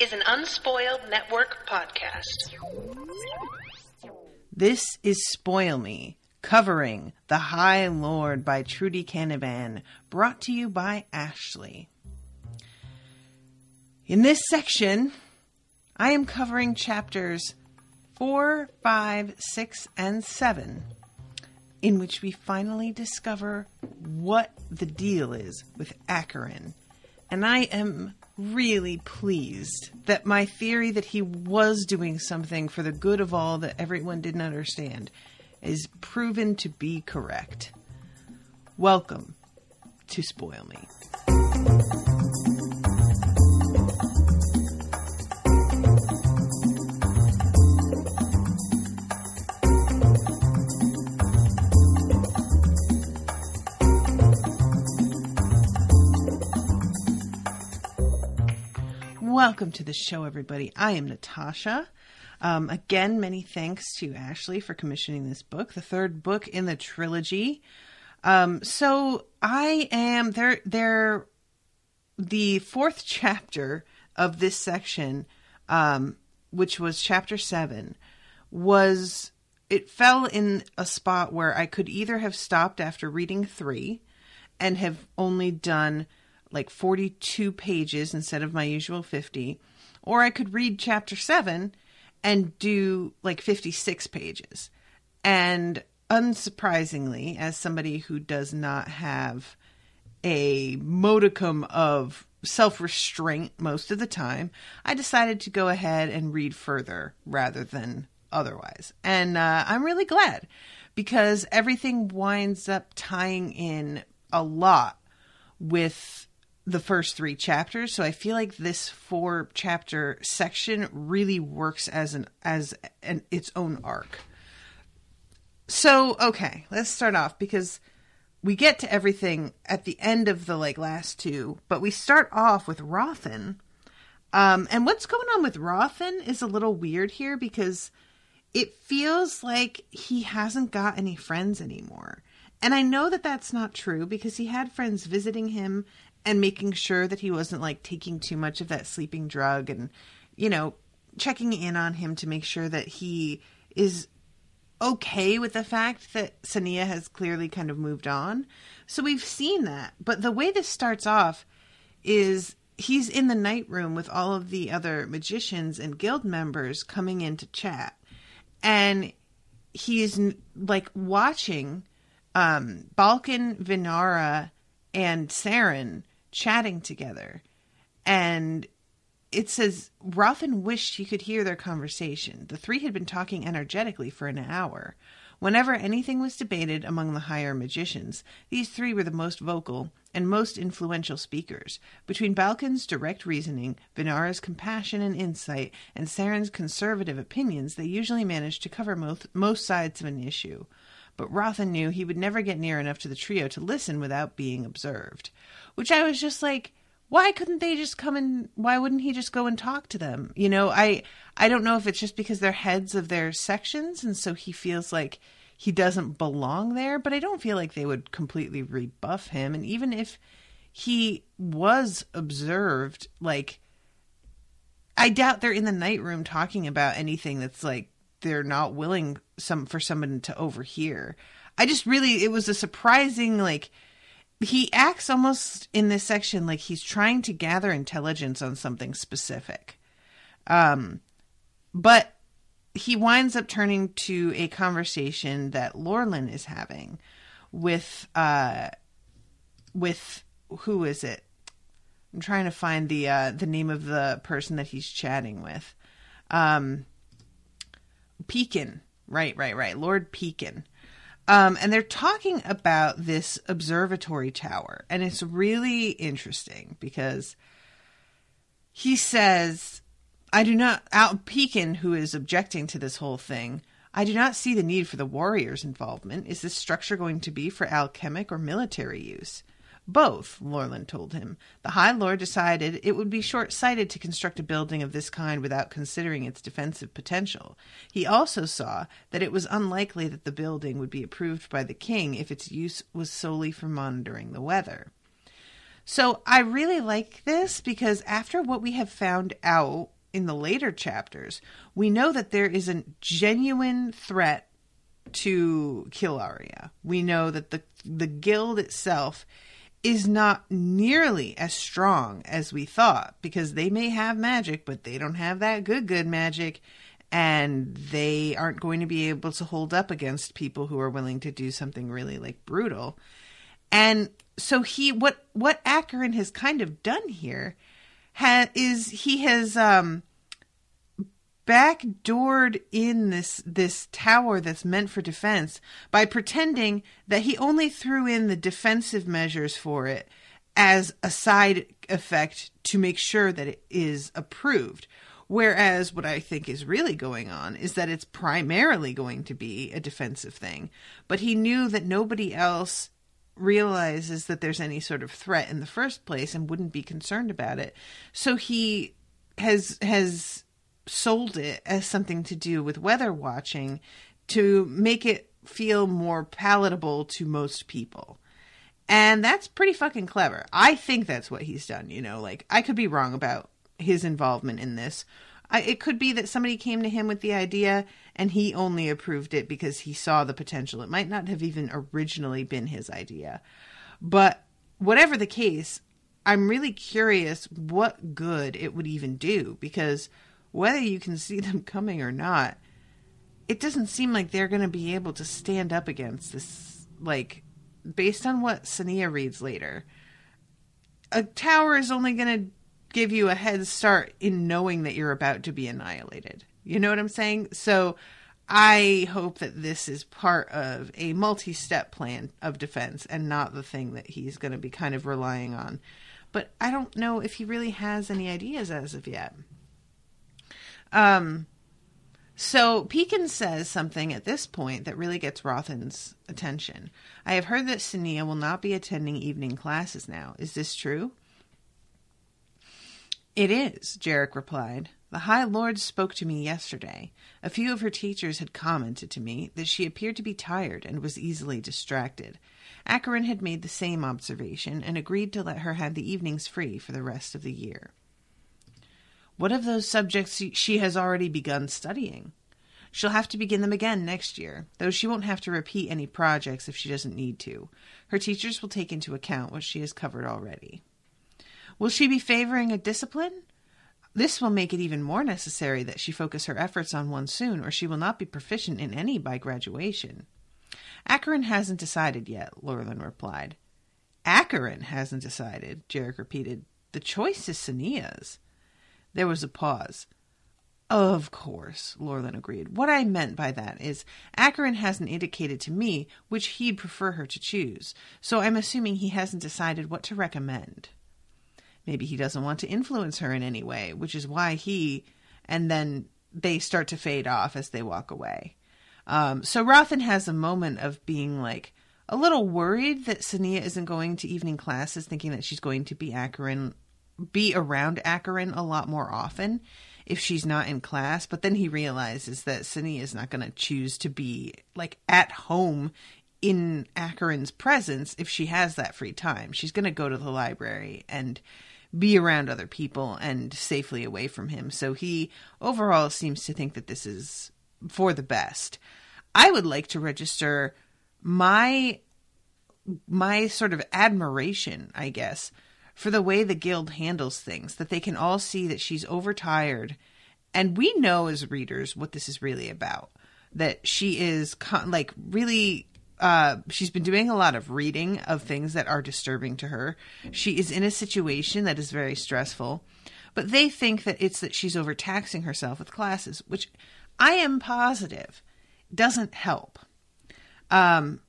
is an Unspoiled Network podcast. This is Spoil Me, covering The High Lord by Trudi Canavan, brought to you by Ashley. In this section, I am covering chapters 4, 5, 6, and 7, in which we finally discover what the deal is with Akkarin. And I am really pleased that my theory that he was doing something for the good of all that everyone didn't understand is proven to be correct. Welcome to Spoil Me. Welcome to the show, everybody. I am Natasha. Um, again, many thanks to Ashley for commissioning this book, the third book in the trilogy. Um, so I am there. There, the fourth chapter of this section, um, which was chapter seven, was it fell in a spot where I could either have stopped after reading three and have only done like 42 pages instead of my usual 50, or I could read chapter 7 and do like 56 pages. And unsurprisingly, as somebody who does not have a modicum of self restraint most of the time, I decided to go ahead and read further rather than otherwise. And uh, I'm really glad because everything winds up tying in a lot with the first three chapters. So i feel like this four chapter section really works as an as an its own arc. So okay let's start off because we get to everything at the end of the like last two but we start off with rothen um and what's going on with rothen is a little weird here because it feels like he hasn't got any friends anymore. And I know that that's not true because he had friends visiting him and making sure that he wasn't like taking too much of that sleeping drug and you know checking in on him to make sure that he is okay with the fact that Sonea has clearly kind of moved on. So we've seen that. But the way this starts off is he's in the night room with all of the other magicians and guild members coming in to chat. And he's like watching um Balkan, Vinara, and Sarrin chatting together. And it says Rothen wished he could hear their conversation. The three had been talking energetically for an hour. Whenever anything was debated among the higher magicians, these three were the most vocal and most influential speakers. Between Balkan's direct reasoning, Vinara's compassion and insight, and Sarrin's conservative opinions, they usually managed to cover most, most sides of an issue. But Rothen knew he would never get near enough to the trio to listen without being observed which I was just like, why couldn't they just come and why wouldn't he just go and talk to them? You know, I I don't know if it's just because they're heads of their sections and so he feels like he doesn't belong there, but I don't feel like they would completely rebuff him and even if he was observed like I doubt they're in the night room talking about anything that's like they're not willing some for someone to overhear. I just really it was a surprising like he acts almost in this section like he's trying to gather intelligence on something specific. Um, but he winds up turning to a conversation that Lorlen is having with uh with who is it? I'm trying to find the uh the name of the person that he's chatting with. Um Peakin. Right, right, right. Lord Peakin. Um, and they're talking about this observatory tower. And it's really interesting because he says, I do not, out Peakin, who is objecting to this whole thing, I do not see the need for the warriors' involvement. Is this structure going to be for alchemic or military use? Both, Lorlen told him. The High Lord decided it would be short sighted to construct a building of this kind without considering its defensive potential. He also saw that it was unlikely that the building would be approved by the king if its use was solely for monitoring the weather. So I really like this because after what we have found out in the later chapters, we know that there is a genuine threat to Kyralia. We know that the the guild itself is not nearly as strong as we thought because they may have magic, but they don't have that good good magic and they aren't going to be able to hold up against people who are willing to do something really like brutal. And so he what what Akkarin has kind of done here ha, is he has um backdoored in this this tower that's meant for defense by pretending that he only threw in the defensive measures for it as a side effect to make sure that it is approved. Whereas what I think is really going on is that it's primarily going to be a defensive thing. But he knew that nobody else realizes that there's any sort of threat in the first place and wouldn't be concerned about it. So he has has sold it as something to do with weather watching to make it feel more palatable to most people. And that's pretty fucking clever. I think that's what he's done, you know, like I could be wrong about his involvement in this. I, it could be that somebody came to him with the idea and he only approved it because he saw the potential. It might not have even originally been his idea. But whatever the case, I'm really curious what good it would even do because whether you can see them coming or not, it doesn't seem like they're going to be able to stand up against this. Like, based on what Sonea reads later, a tower is only going to give you a head start in knowing that you're about to be annihilated. You know what I'm saying? So I hope that this is part of a multi step plan of defense and not the thing that he's going to be kind of relying on. But I don't know if he really has any ideas as of yet. Um, so Peakin says something at this point that really gets Rothen's attention. I have heard that Sonea will not be attending evening classes now. Is this true? It is, Jerrik replied. The High Lord spoke to me yesterday. A few of her teachers had commented to me that she appeared to be tired and was easily distracted. Akkarin had made the same observation and agreed to let her have the evenings free for the rest of the year. What of those subjects she has already begun studying? She'll have to begin them again next year, though she won't have to repeat any projects if she doesn't need to. Her teachers will take into account what she has covered already. Will she be favoring a discipline? This will make it even more necessary that she focus her efforts on one soon, or she will not be proficient in any by graduation. Akkarin hasn't decided yet, Lorlen replied. Akkarin hasn't decided, Jerrik repeated. The choice is Sonea's. There was a pause. Of course, Lorlen agreed. What I meant by that is Akkarin hasn't indicated to me which he'd prefer her to choose, so I'm assuming he hasn't decided what to recommend. Maybe he doesn't want to influence her in any way, which is why he and then they start to fade off as they walk away. Um, so Rothen has a moment of being like a little worried that Sonea isn't going to evening classes, thinking that she's going to be Akkarin be around Akkarin a lot more often if she's not in class. But then he realizes that Sonea is not going to choose to be like at home in Akkarin's presence if she has that free time. She's going to go to the library and be around other people and safely away from him. So he overall seems to think that this is for the best. I would like to register my my sort of admiration, I guess, for the way the guild handles things, that they can all see that she's overtired. And we know as readers what this is really about. That she is con- like really uh, she's been doing a lot of reading of things that are disturbing to her. She is in a situation that is very stressful, but they think that it's that she's overtaxing herself with classes, which I am positive doesn't help. Um,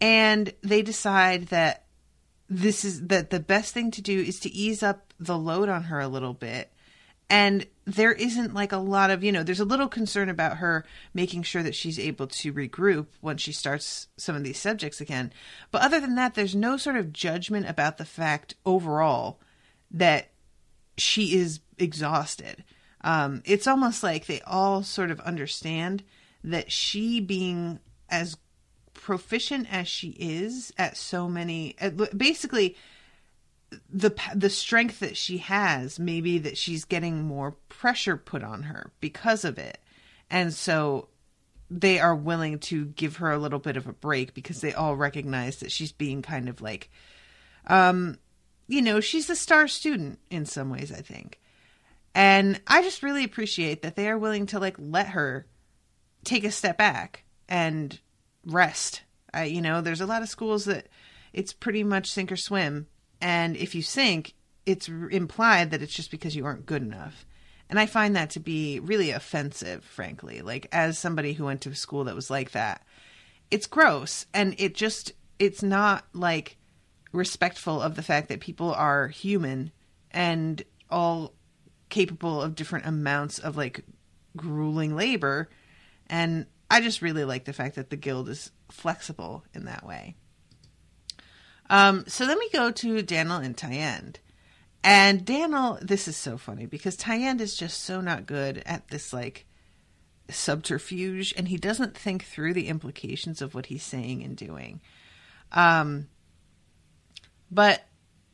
and they decide that this is that the best thing to do is to ease up the load on her a little bit. And there isn't like a lot of you know there's a little concern about her making sure that she's able to regroup when she starts some of these subjects again. But other than that there's no sort of judgment about the fact overall that she is exhausted. Um, it's almost like they all sort of understand that she being as proficient as she is at so many basically the the strength that she has, maybe that she's getting more pressure put on her because of it, and so they are willing to give her a little bit of a break because they all recognize that she's being kind of like, um, you know, she's a star student in some ways. I think, and I just really appreciate that they are willing to like let her take a step back and rest. I, you know, there's a lot of schools that it's pretty much sink or swim and if you sink, it's implied that it's just because you aren't good enough. And I find that to be really offensive, frankly. Like, as somebody who went to a school that was like that, it's gross. And it just, it's not like respectful of the fact that people are human and all capable of different amounts of like grueling labor. And I just really like the fact that the guild is flexible in that way. Um, so then we go to Dannyl and Tayend. And Dannyl, this is so funny because Tayend is just so not good at this like subterfuge and he doesn't think through the implications of what he's saying and doing. Um, but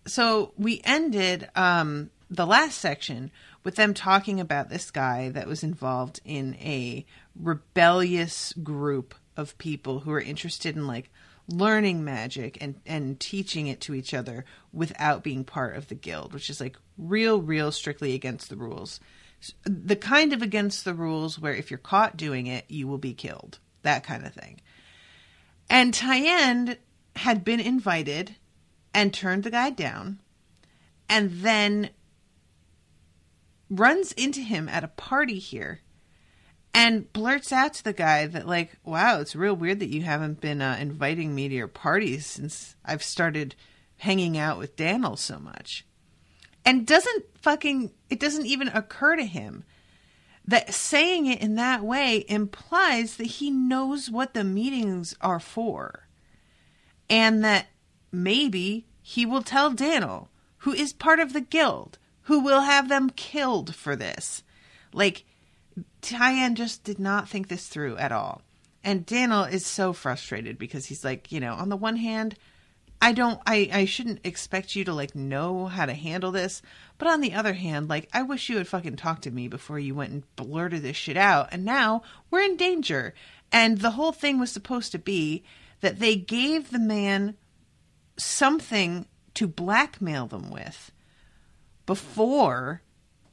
so we ended um, the last section with them talking about this guy that was involved in a rebellious group of people who are interested in like learning magic and and teaching it to each other without being part of the guild, which is like real, real strictly against the rules. The kind of against the rules where if you're caught doing it, you will be killed. That kind of thing. And Tayend had been invited and turned the guy down and then runs into him at a party here and blurts out to the guy that like wow it's real weird that you haven't been uh, inviting me to your parties since i've started hanging out with dannyl so much. And doesn't fucking it doesn't even occur to him that saying it in that way implies that he knows what the meetings are for and that maybe he will tell dannyl who is part of the guild who will have them killed for this like Tayend just did not think this through at all. And Dannyl is so frustrated because he's like, you know, on the one hand, I don't I I shouldn't expect you to like know how to handle this, but on the other hand, like I wish you had fucking talked to me before you went and blurted this shit out. And now we're in danger. And the whole thing was supposed to be that they gave the man something to blackmail them with before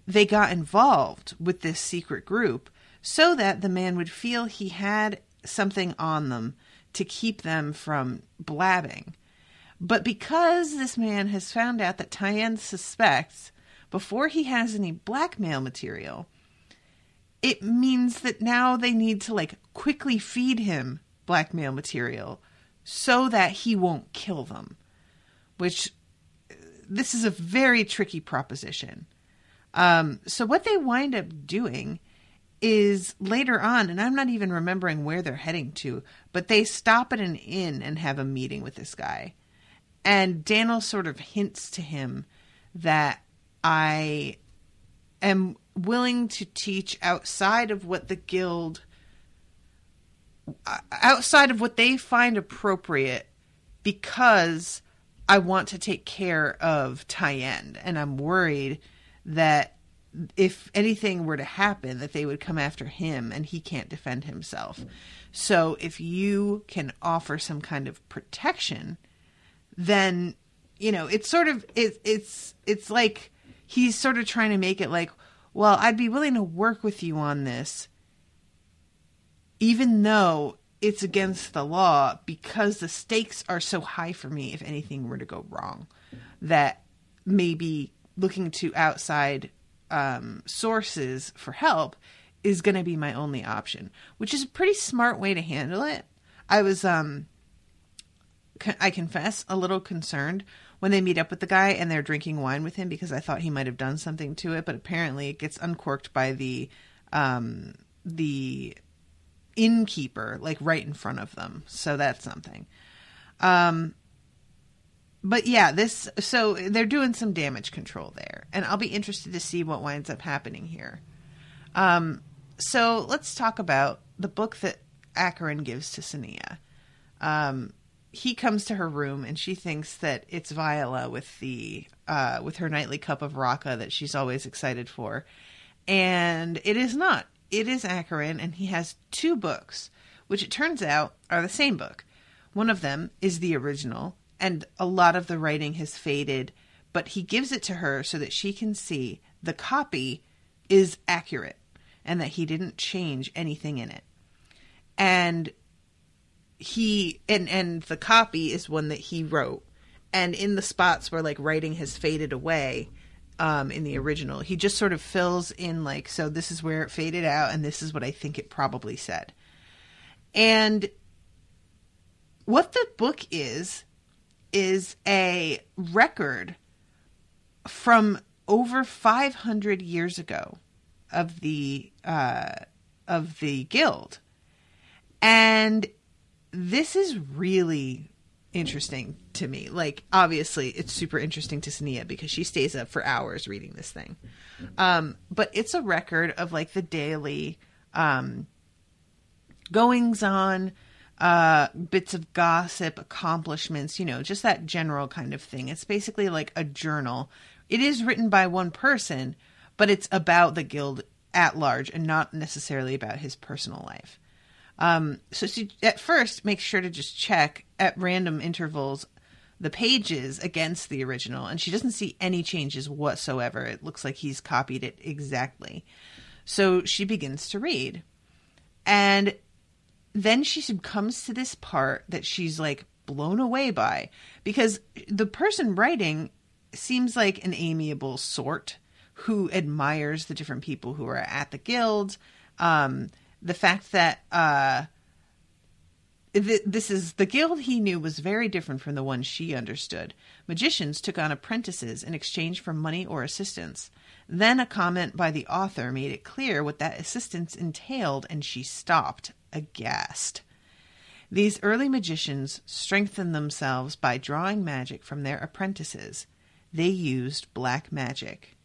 they got involved with this secret group so that the man would feel he had something on them to keep them from blabbing. But because this man has found out that Tayend suspects before he has any blackmail material, it means that now they need to like quickly feed him blackmail material so that he won't kill them. Which this is a very tricky proposition. Um, so what they wind up doing is later on, and I'm not even remembering where they're heading to, but they stop at an inn and have a meeting with this guy. And Dannyl sort of hints to him that I am willing to teach outside of what the guild outside of what they find appropriate because I want to take care of Tayend and I'm worried that if anything were to happen that they would come after him and he can't defend himself. So if you can offer some kind of protection, then you know, it's sort of it, it's it's like he's sort of trying to make it like, well, I'd be willing to work with you on this even though it's against the law because the stakes are so high for me if anything were to go wrong that maybe looking to outside um, sources for help is going to be my only option, which is a pretty smart way to handle it. I was, um, I confess, a little concerned when they meet up with the guy and they're drinking wine with him because I thought he might have done something to it, but apparently it gets uncorked by the, um, the innkeeper, like right in front of them. So that's something. Um, but yeah, this so they're doing some damage control there, and I'll be interested to see what winds up happening here. Um, so let's talk about the book that Akkarin gives to Sonea. Um, he comes to her room and she thinks that it's Viola with the uh, with her nightly cup of raka that she's always excited for, and it is not. It is Akkarin, and he has two books, which it turns out are the same book. One of them is the original, and a lot of the writing has faded, but he gives it to her so that she can see the copy is accurate and that he didn't change anything in it. And he and and the copy is one that he wrote and in the spots where like writing has faded away um in the original. He just sort of fills in like so this is where it faded out and this is what i think it probably said. And what the book is is a record from over 500 years ago of the uh of the guild. And this is really interesting to me. Like, obviously, it's super interesting to Sonea because she stays up for hours reading this thing. Um, but it's a record of like the daily um, goings on, uh, bits of gossip, accomplishments, you know, just that general kind of thing. It's basically like a journal. It is written by one person, but it's about the guild at large and not necessarily about his personal life. Um, so she, at first, make sure to just check at random intervals the pages against the original, and she doesn't see any changes whatsoever. It looks like he's copied it exactly. So she begins to read. And then she comes to this part that she's like blown away by because the person writing seems like an amiable sort who admires the different people who are at the guild. Um, the fact that uh, th- this is the guild he knew was very different from the one she understood. Magicians took on apprentices in exchange for money or assistance. Then a comment by the author made it clear what that assistance entailed, and she stopped, aghast. These early magicians strengthened themselves by drawing magic from their apprentices. They used black magic.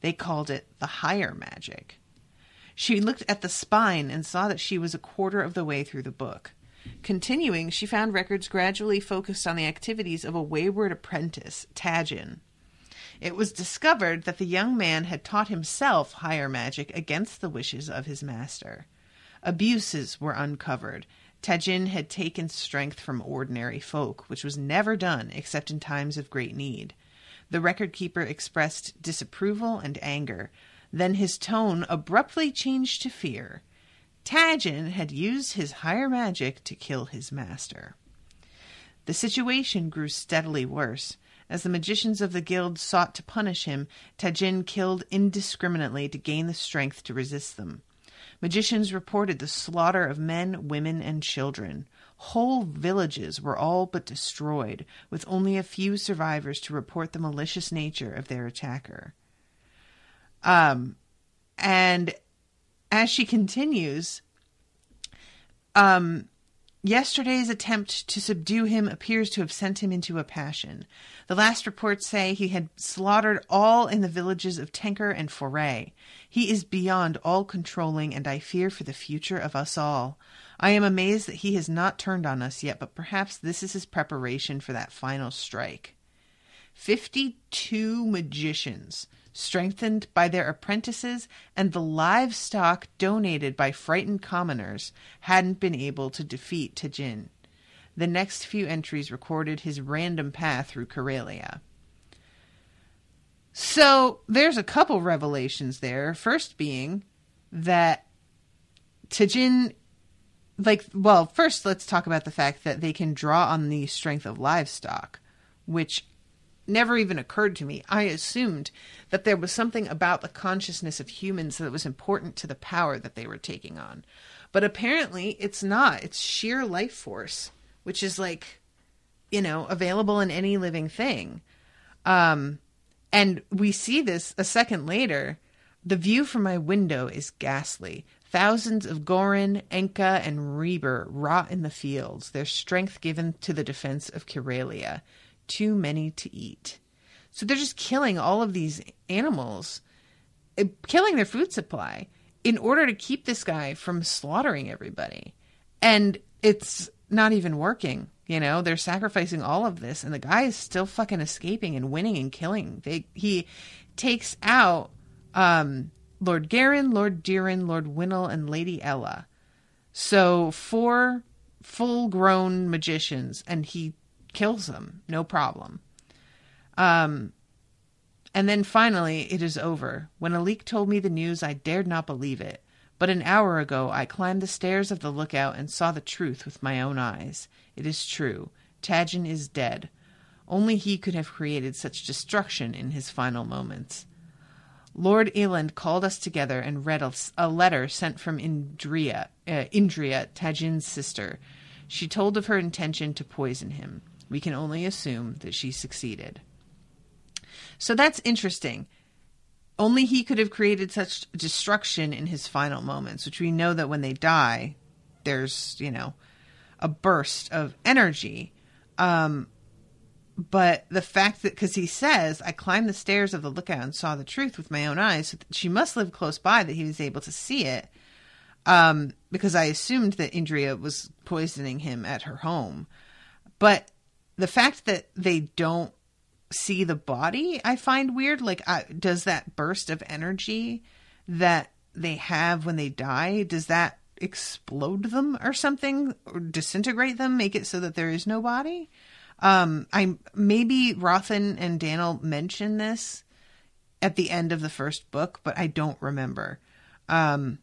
They called it the higher magic. She looked at the spine and saw that she was a quarter of the way through the book. Continuing, she found records gradually focused on the activities of a wayward apprentice, Tagin. It was discovered that the young man had taught himself higher magic against the wishes of his master. Abuses were uncovered. Tagin had taken strength from ordinary folk, which was never done except in times of great need. The record keeper expressed disapproval and anger, then his tone abruptly changed to fear. Tagin had used his higher magic to kill his master. The situation grew steadily worse. As the magicians of the guild sought to punish him, Tagin killed indiscriminately to gain the strength to resist them. Magicians reported the slaughter of men, women, and children. Whole villages were all but destroyed, with only a few survivors to report the malicious nature of their attacker. Um, and as she continues, um, yesterday's attempt to subdue him appears to have sent him into a passion. The last reports say he had slaughtered all in the villages of Tenker and Foray. He is beyond all controlling, and I fear for the future of us all. I am amazed that he has not turned on us yet, but perhaps this is his preparation for that final strike. Fifty two magicians strengthened by their apprentices and the livestock donated by frightened commoners, hadn't been able to defeat Tagin. The next few entries recorded his random path through Kyralia. So there's a couple revelations there. First being that Tagin, like, well, first let's talk about the fact that they can draw on the strength of livestock, which never even occurred to me. I assumed that there was something about the consciousness of humans that was important to the power that they were taking on. But apparently it's not. It's sheer life force, which is like, you know, available in any living thing. Um, and we see this a second later. The view from my window is ghastly. Thousands of Gorin, Enka, and Reber rot in the fields, their strength given to the defense of Kyralia too many to eat. So they're just killing all of these animals, eh, killing their food supply in order to keep this guy from slaughtering everybody. And it's not even working. You know, they're sacrificing all of this, and the guy is still fucking escaping and winning and killing. They he takes out um, Lord Garin, Lord Dirin, Lord Winnell, and Lady Ella. So four full-grown magicians, and he kills them, no problem. Um, and then finally, it is over. When Alik told me the news, I dared not believe it. But an hour ago, I climbed the stairs of the lookout and saw the truth with my own eyes. It is true. Tagin is dead. Only he could have created such destruction in his final moments. Lord Eland called us together and read a, a letter sent from Indria, uh, Indria, Tagin's sister. She told of her intention to poison him. We can only assume that she succeeded. So that's interesting. Only he could have created such destruction in his final moments, which we know that when they die, there's, you know, a burst of energy. Um, but the fact that, because he says, I climbed the stairs of the lookout and saw the truth with my own eyes, so she must live close by that he was able to see it. Um, because I assumed that Indria was poisoning him at her home. But the fact that they don't see the body, I find weird. Like, does that burst of energy that they have when they die, does that explode them or something, or disintegrate them, make it so that there is no body? Um, I maybe Rothen and Dannyl mention this at the end of the first book, but I don't remember. Um,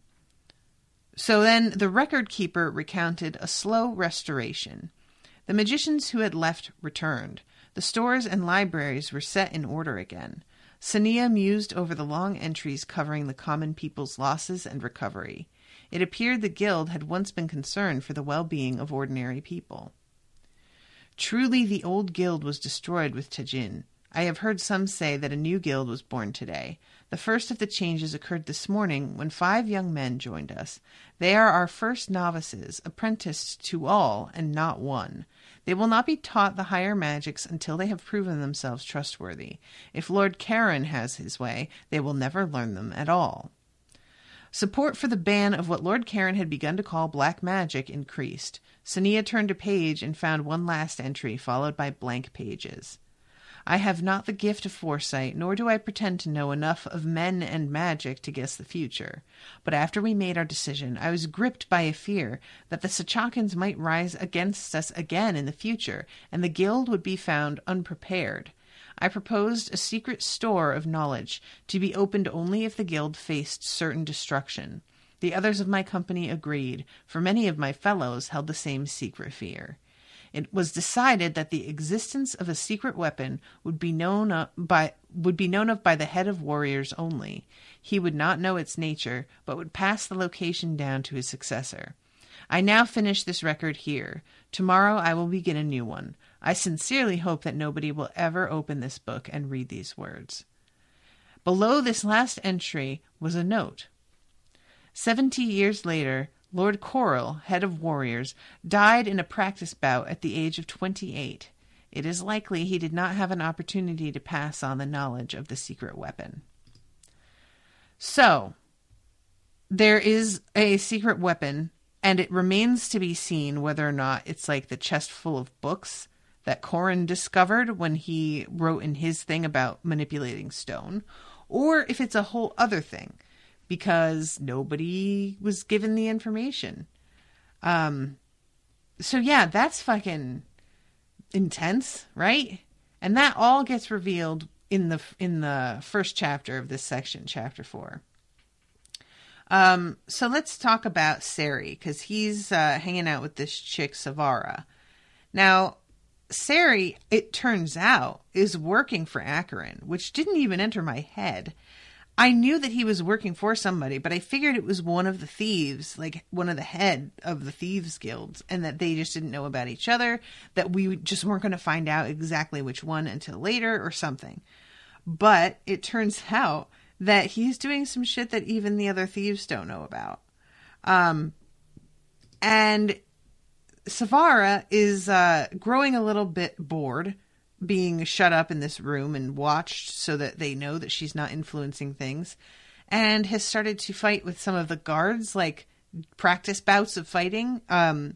so then the record keeper recounted a slow restoration. The magicians who had left returned. The stores and libraries were set in order again. Sonea mused over the long entries covering the common people's losses and recovery. It appeared the guild had once been concerned for the well being of ordinary people. Truly, the old guild was destroyed with Tagin. I have heard some say that a new guild was born today. The first of the changes occurred this morning when five young men joined us. They are our first novices, apprenticed to all and not one. They will not be taught the higher magics until they have proven themselves trustworthy. If Lord Karen has his way, they will never learn them at all. Support for the ban of what Lord Karen had begun to call black magic increased. Sonea turned a page and found one last entry, followed by blank pages. I have not the gift of foresight, nor do I pretend to know enough of men and magic to guess the future. But after we made our decision, I was gripped by a fear that the Sachakans might rise against us again in the future, and the guild would be found unprepared. I proposed a secret store of knowledge, to be opened only if the guild faced certain destruction. The others of my company agreed, for many of my fellows held the same secret fear. It was decided that the existence of a secret weapon would be known of by would be known of by the head of warriors only. He would not know its nature, but would pass the location down to his successor. I now finish this record here. Tomorrow I will begin a new one. I sincerely hope that nobody will ever open this book and read these words. Below this last entry was a note. Seventy years later, Lord Coral, head of warriors, died in a practice bout at the age of twenty eight. It is likely he did not have an opportunity to pass on the knowledge of the secret weapon. So, there is a secret weapon, and it remains to be seen whether or not it's like the chest full of books that Coren discovered when he wrote in his thing about manipulating stone, or if it's a whole other thing because nobody was given the information. Um, so yeah, that's fucking intense, right? And that all gets revealed in the in the first chapter of this section, chapter four. Um, so let's talk about Cery because he's uh, hanging out with this chick Savara. Now, Cery, it turns out, is working for Akkarin, which didn't even enter my head. I knew that he was working for somebody, but I figured it was one of the thieves, like one of the head of the thieves guilds, and that they just didn't know about each other, that we just weren't going to find out exactly which one until later or something. But it turns out that he's doing some shit that even the other thieves don't know about. Um, and Savara is uh, growing a little bit bored being shut up in this room and watched so that they know that she's not influencing things, and has started to fight with some of the guards, like practice bouts of fighting. Um,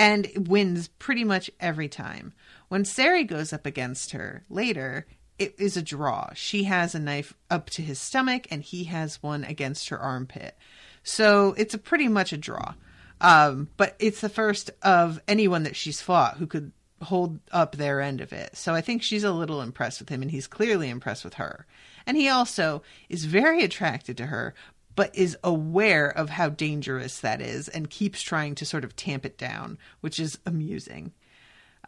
and wins pretty much every time. When Cery goes up against her later, it is a draw. She has a knife up to his stomach, and he has one against her armpit. So it's a pretty much a draw. Um, but it's the first of anyone that she's fought who could hold up their end of it. So I think she's a little impressed with him, and he's clearly impressed with her. And he also is very attracted to her, but is aware of how dangerous that is and keeps trying to sort of tamp it down, which is amusing.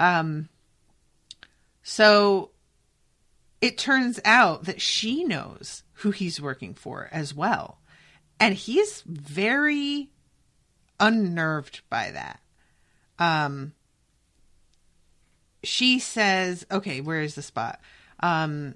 Um, so it turns out that she knows who he's working for as well. And he's very unnerved by that. Um, she says, okay, where is the spot? Um,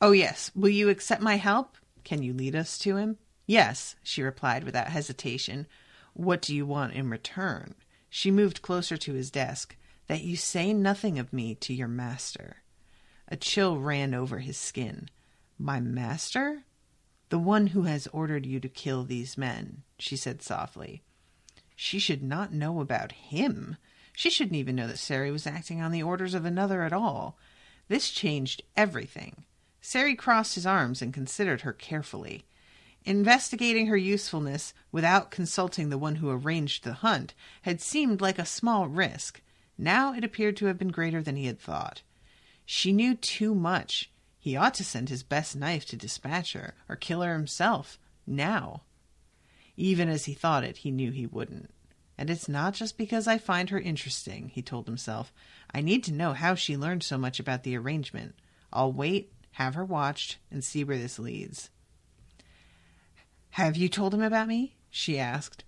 oh, yes. Will you accept my help? Can you lead us to him? Yes, she replied without hesitation. What do you want in return? She moved closer to his desk. That you say nothing of me to your master. A chill ran over his skin. My master? The one who has ordered you to kill these men, she said softly. She should not know about him. She shouldn't even know that Cery was acting on the orders of another at all. This changed everything. Cery crossed his arms and considered her carefully. Investigating her usefulness without consulting the one who arranged the hunt had seemed like a small risk. Now it appeared to have been greater than he had thought. She knew too much. He ought to send his best knife to dispatch her, or kill her himself, now. Even as he thought it, he knew he wouldn't. And it's not just because I find her interesting, he told himself. I need to know how she learned so much about the arrangement. I'll wait, have her watched, and see where this leads. Have you told him about me? she asked.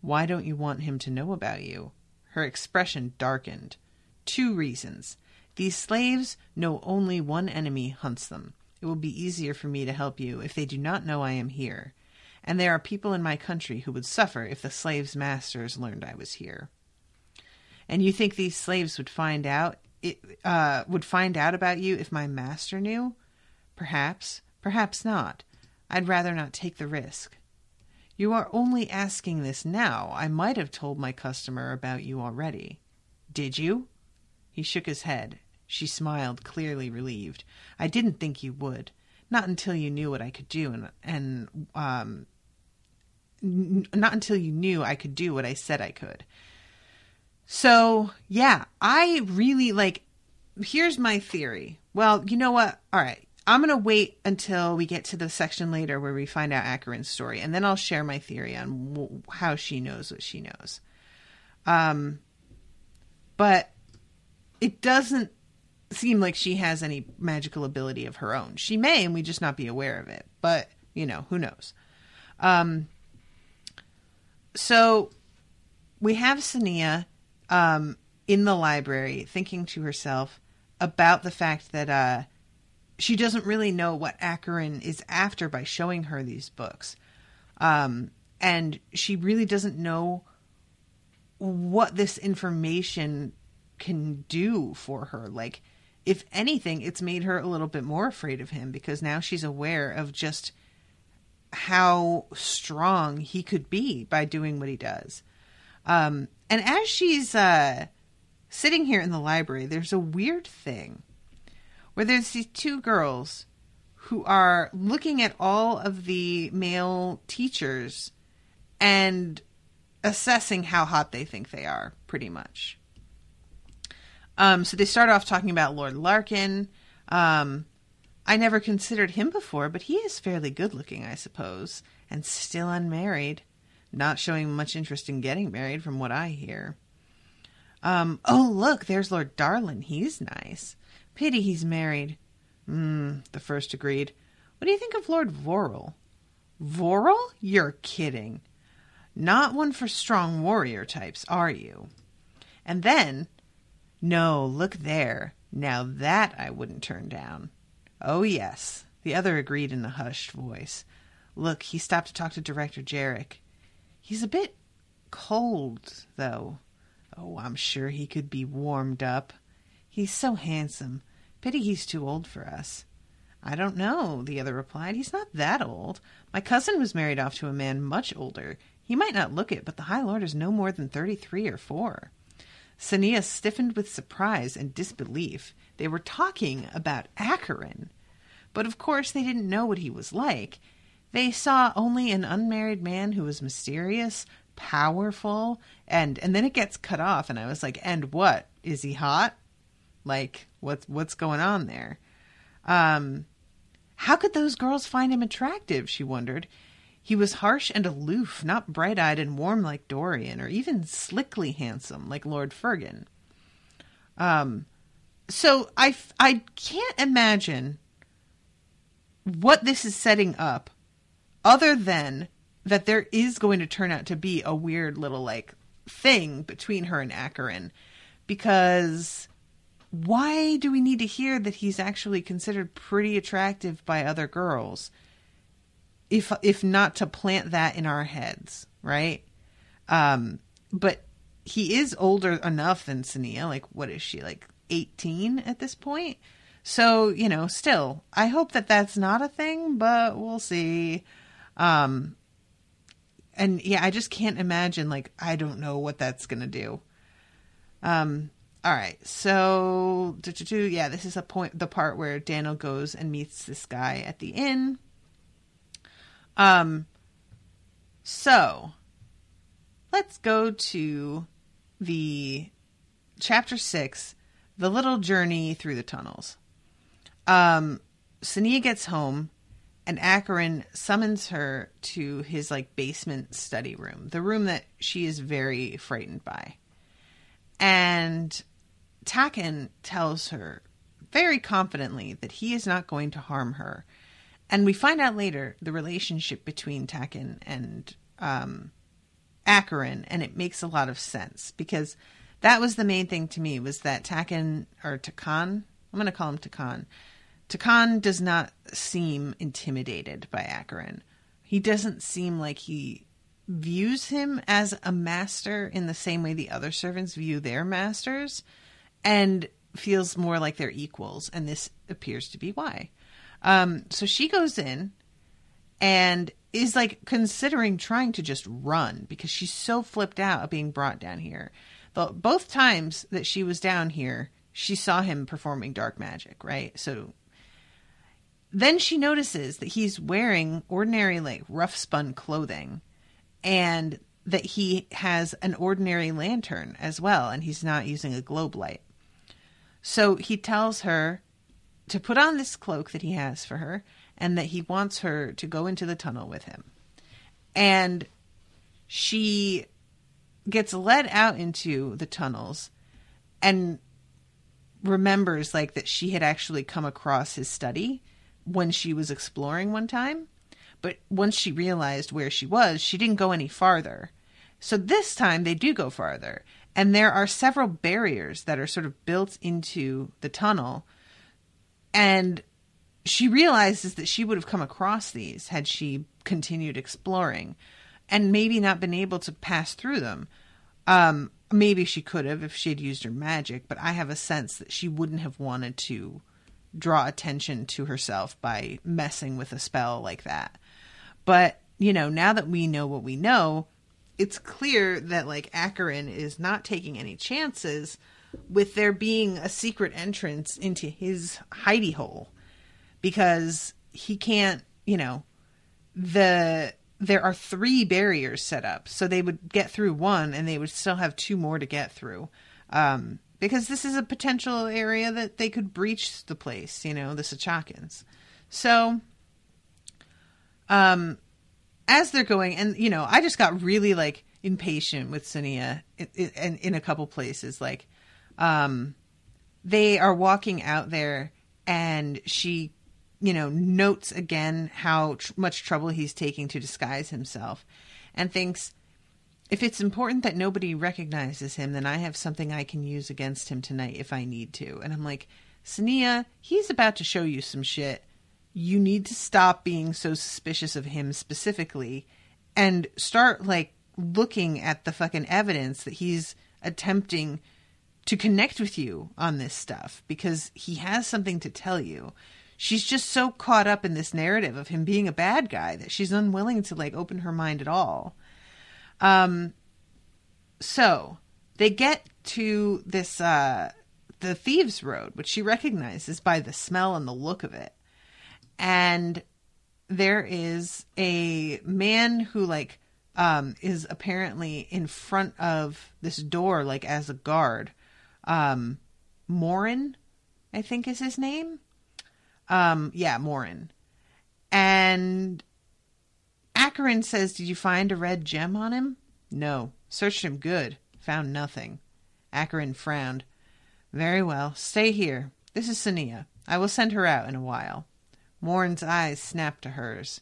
Why don't you want him to know about you? Her expression darkened. Two reasons. These slaves know only one enemy hunts them. It will be easier for me to help you if they do not know I am here. And there are people in my country who would suffer if the slaves' masters learned I was here. And you think these slaves would find out it uh, would find out about you if my master knew? Perhaps, perhaps not. I'd rather not take the risk. You are only asking this now. I might have told my customer about you already. Did you? He shook his head. She smiled, clearly relieved. I didn't think you would. Not until you knew what I could do, and and um, not until you knew I could do what I said I could. So yeah, I really like. Here's my theory. Well, you know what? All right, I'm gonna wait until we get to the section later where we find out Akkarin's story, and then I'll share my theory on w- how she knows what she knows. Um, but it doesn't seem like she has any magical ability of her own. She may, and we just not be aware of it. But you know, who knows? Um, so we have Sonea um, in the library thinking to herself about the fact that uh, she doesn't really know what Akkarin is after by showing her these books. Um, and she really doesn't know what this information can do for her. Like, if anything, it's made her a little bit more afraid of him because now she's aware of just how strong he could be by doing what he does. Um, and as she's uh, sitting here in the library, there's a weird thing where there's these two girls who are looking at all of the male teachers and assessing how hot they think they are, pretty much. Um, so they start off talking about Lord Larkin. Um, I never considered him before, but he is fairly good looking, I suppose, and still unmarried. Not showing much interest in getting married, from what I hear. Um, oh, look, there's Lord Darlin. He's nice. Pity he's married. Hmm, the first agreed. What do you think of Lord Vorel? Vorel? You're kidding. Not one for strong warrior types, are you? And then no, look there. Now that I wouldn't turn down. Oh, yes. The other agreed in a hushed voice. Look, he stopped to talk to Director Jerrik. He's a bit cold, though. Oh, I'm sure he could be warmed up. He's so handsome. Pity he's too old for us. I don't know, the other replied. He's not that old. My cousin was married off to a man much older. He might not look it, but the High Lord is no more than thirty three or four. Sonea stiffened with surprise and disbelief. They were talking about Akkarin. But of course they didn't know what he was like. They saw only an unmarried man who was mysterious, powerful, and and then it gets cut off and I was like, "And what? Is he hot? Like what's what's going on there?" Um how could those girls find him attractive, she wondered. He was harsh and aloof, not bright eyed and warm like Dorrien, or even slickly handsome like Lord Fergun. Um, so I, I can't imagine what this is setting up other than that there is going to turn out to be a weird little like thing between her and Akkarin because why do we need to hear that he's actually considered pretty attractive by other girls if if not to plant that in our heads right? Um but he is older enough than Sonea like what is she like 18 at this point? So you know still i hope that that's not a thing but we'll see. Um and yeah i just can't imagine like i don't know what that's gonna do. Um all right, so yeah, this is a point, the part where Dannyl goes and meets this guy at the inn. Um, so let's go to the chapter six, the little journey through the tunnels. Um, Sonea gets home, and Akkarin summons her to his like basement study room, the room that she is very frightened by. And Takon tells her very confidently that he is not going to harm her. And we find out later the relationship between Takon and um, Akkarin, and it makes a lot of sense because that was the main thing to me was that Takon or Takan, I'm going to call him Takan. Takan does not seem intimidated by Akkarin. He doesn't seem like he views him as a master in the same way the other servants view their masters and feels more like they're equals. And this appears to be why. Um, so she goes in and is like considering trying to just run because she's so flipped out of being brought down here. But both times that she was down here, she saw him performing dark magic, right? So then she notices that he's wearing ordinary, like rough spun clothing and that he has an ordinary lantern as well, and he's not using a globe light. So he tells her to put on this cloak that he has for her and that he wants her to go into the tunnel with him. And she gets led out into the tunnels and remembers like that she had actually come across his study when she was exploring one time but once she realized where she was she didn't go any farther so this time they do go farther and there are several barriers that are sort of built into the tunnel. And she realizes that she would have come across these had she continued exploring and maybe not been able to pass through them. Um, maybe she could have if she had used her magic, but I have a sense that she wouldn't have wanted to draw attention to herself by messing with a spell like that. But, you know, now that we know what we know, it's clear that like Akkarin is not taking any chances with there being a secret entrance into his hidey hole because he can't, you know, the there are three barriers set up, so they would get through one and they would still have two more to get through. Um, because this is a potential area that they could breach the place, you know, the Sachakans. So, um, as they're going, and you know, I just got really like impatient with Sonea in, in, a couple places. Like, um, they are walking out there, and she, you know, notes again how tr- much trouble he's taking to disguise himself, and thinks. If it's important that nobody recognizes him, then I have something I can use against him tonight if I need to. And I'm like, Sonea, he's about to show you some shit you need to stop being so suspicious of him specifically and start like looking at the fucking evidence that he's attempting to connect with you on this stuff because he has something to tell you. she's just so caught up in this narrative of him being a bad guy that she's unwilling to like open her mind at all. Um, so they get to this uh the thieves road which she recognizes by the smell and the look of it and there is a man who like um is apparently in front of this door like as a guard um morin i think is his name um yeah morin and Akkarin says, Did you find a red gem on him? No. Searched him good. Found nothing. Akkarin frowned. Very well. Stay here. This is Sonea. I will send her out in a while. Morin's eyes snapped to hers.